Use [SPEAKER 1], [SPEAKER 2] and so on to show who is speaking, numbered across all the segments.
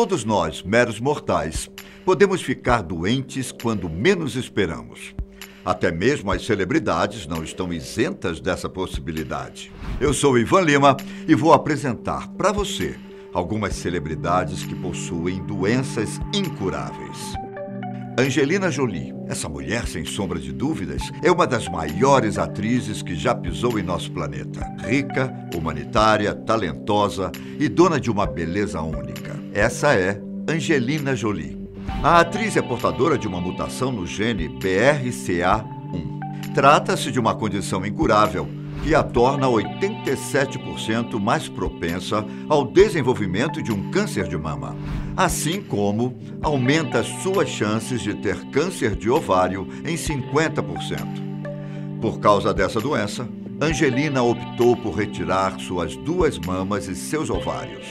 [SPEAKER 1] Todos nós, meros mortais, podemos ficar doentes quando menos esperamos. Até mesmo as celebridades não estão isentas dessa possibilidade. Eu sou Ivan Lima e vou apresentar para você algumas celebridades que possuem doenças incuráveis. Angelina Jolie, essa mulher, sem sombra de dúvidas, é uma das maiores atrizes que já pisou em nosso planeta. Rica, humanitária, talentosa e dona de uma beleza única. Essa é Angelina Jolie. A atriz é portadora de uma mutação no gene BRCA1. Trata-se de uma condição incurável que a torna 87% mais propensa ao desenvolvimento de um câncer de mama, assim como aumenta suas chances de ter câncer de ovário em 50%. Por causa dessa doença, Angelina optou por retirar suas duas mamas e seus ovários.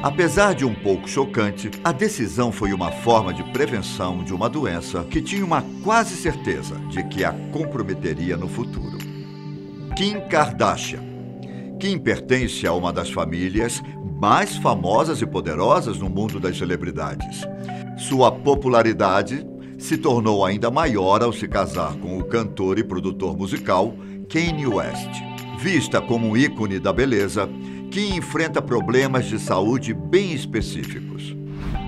[SPEAKER 1] Apesar de um pouco chocante, a decisão foi uma forma de prevenção de uma doença que tinha uma quase certeza de que a comprometeria no futuro. Kim Kardashian. Kim pertence a uma das famílias mais famosas e poderosas no mundo das celebridades. Sua popularidade se tornou ainda maior ao se casar com o cantor e produtor musical Kanye West. Vista como um ícone da beleza, que enfrenta problemas de saúde bem específicos.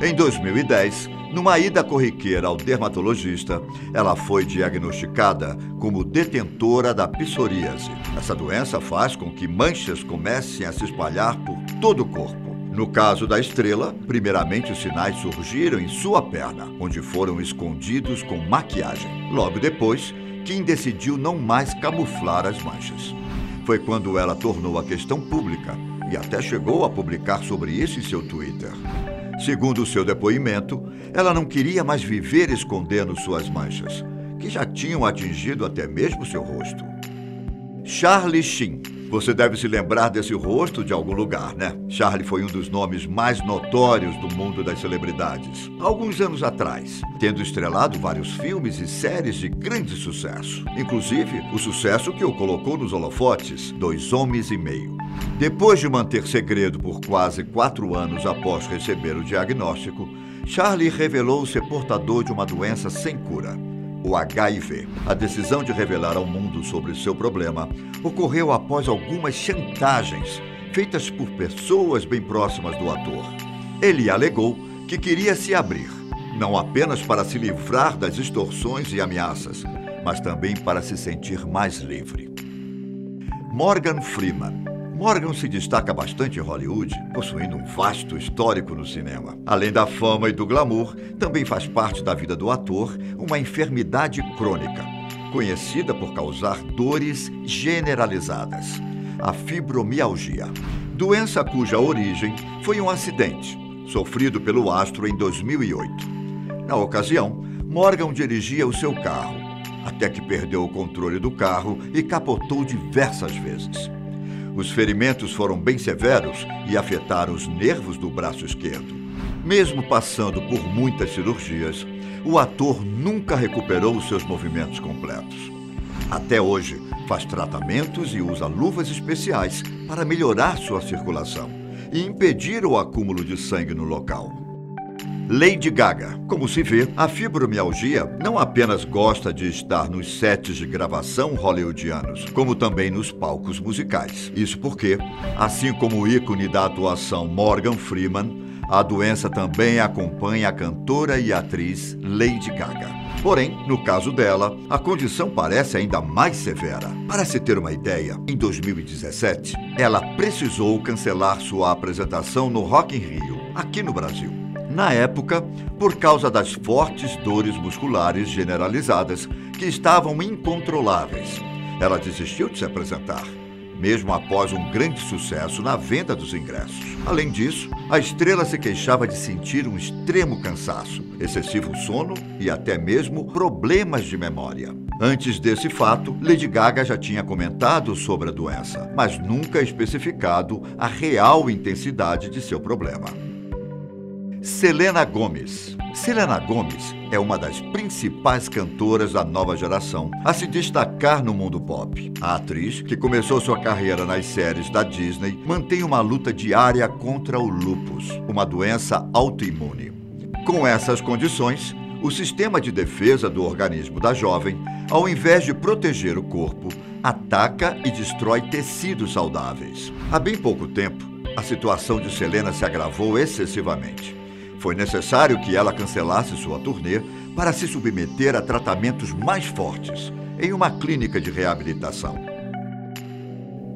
[SPEAKER 1] Em 2010, numa ida corriqueira ao dermatologista, ela foi diagnosticada como detentora da psoríase. Essa doença faz com que manchas comecem a se espalhar por todo o corpo. No caso da estrela, primeiramente os sinais surgiram em sua perna, onde foram escondidos com maquiagem. Logo depois, Kim decidiu não mais camuflar as manchas. Foi quando ela tornou a questão pública e até chegou a publicar sobre isso em seu Twitter. Segundo seu depoimento, ela não queria mais viver escondendo suas manchas, que já tinham atingido até mesmo seu rosto. Charlie Sheen você deve se lembrar desse rosto de algum lugar, né? Charlie foi um dos nomes mais notórios do mundo das celebridades. Alguns anos atrás, tendo estrelado vários filmes e séries de grande sucesso. Inclusive, o sucesso que o colocou nos holofotes, Dois Homens e Meio. Depois de manter segredo por quase quatro anos após receber o diagnóstico, Charlie revelou ser portador de uma doença sem cura o HIV. A decisão de revelar ao mundo sobre seu problema ocorreu após algumas chantagens feitas por pessoas bem próximas do ator. Ele alegou que queria se abrir, não apenas para se livrar das extorsões e ameaças, mas também para se sentir mais livre. Morgan Freeman Morgan se destaca bastante em Hollywood, possuindo um vasto histórico no cinema. Além da fama e do glamour, também faz parte da vida do ator uma enfermidade crônica, conhecida por causar dores generalizadas, a fibromialgia. Doença cuja origem foi um acidente sofrido pelo astro em 2008. Na ocasião, Morgan dirigia o seu carro, até que perdeu o controle do carro e capotou diversas vezes. Os ferimentos foram bem severos e afetaram os nervos do braço esquerdo. Mesmo passando por muitas cirurgias, o ator nunca recuperou os seus movimentos completos. Até hoje, faz tratamentos e usa luvas especiais para melhorar sua circulação e impedir o acúmulo de sangue no local. Lady Gaga. Como se vê, a fibromialgia não apenas gosta de estar nos sets de gravação hollywoodianos, como também nos palcos musicais. Isso porque, assim como o ícone da atuação Morgan Freeman, a doença também acompanha a cantora e atriz Lady Gaga. Porém, no caso dela, a condição parece ainda mais severa. Para se ter uma ideia, em 2017, ela precisou cancelar sua apresentação no Rock in Rio, aqui no Brasil na época, por causa das fortes dores musculares generalizadas que estavam incontroláveis. Ela desistiu de se apresentar, mesmo após um grande sucesso na venda dos ingressos. Além disso, a estrela se queixava de sentir um extremo cansaço, excessivo sono e até mesmo problemas de memória. Antes desse fato, Lady Gaga já tinha comentado sobre a doença, mas nunca especificado a real intensidade de seu problema. Selena Gomes. Selena Gomes é uma das principais cantoras da nova geração a se destacar no mundo pop. A atriz, que começou sua carreira nas séries da Disney, mantém uma luta diária contra o lupus, uma doença autoimune. Com essas condições, o sistema de defesa do organismo da jovem, ao invés de proteger o corpo, ataca e destrói tecidos saudáveis. Há bem pouco tempo, a situação de Selena se agravou excessivamente. Foi necessário que ela cancelasse sua turnê para se submeter a tratamentos mais fortes em uma clínica de reabilitação.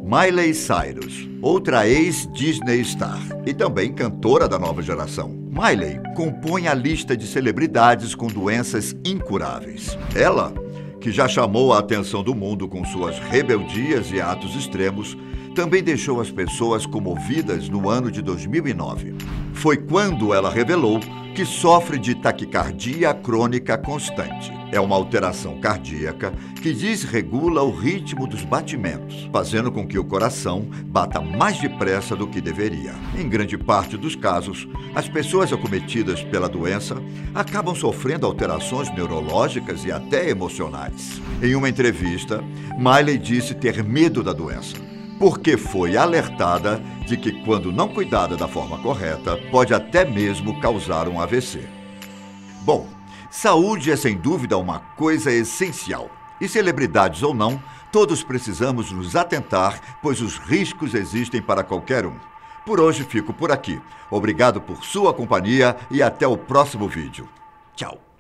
[SPEAKER 1] Miley Cyrus, outra ex-Disney star e também cantora da nova geração. Miley compõe a lista de celebridades com doenças incuráveis. Ela, que já chamou a atenção do mundo com suas rebeldias e atos extremos, também deixou as pessoas comovidas no ano de 2009. Foi quando ela revelou que sofre de taquicardia crônica constante. É uma alteração cardíaca que desregula o ritmo dos batimentos, fazendo com que o coração bata mais depressa do que deveria. Em grande parte dos casos, as pessoas acometidas pela doença acabam sofrendo alterações neurológicas e até emocionais. Em uma entrevista, Miley disse ter medo da doença porque foi alertada de que, quando não cuidada da forma correta, pode até mesmo causar um AVC. Bom, saúde é sem dúvida uma coisa essencial. E celebridades ou não, todos precisamos nos atentar, pois os riscos existem para qualquer um. Por hoje fico por aqui. Obrigado por sua companhia e até o próximo vídeo. Tchau.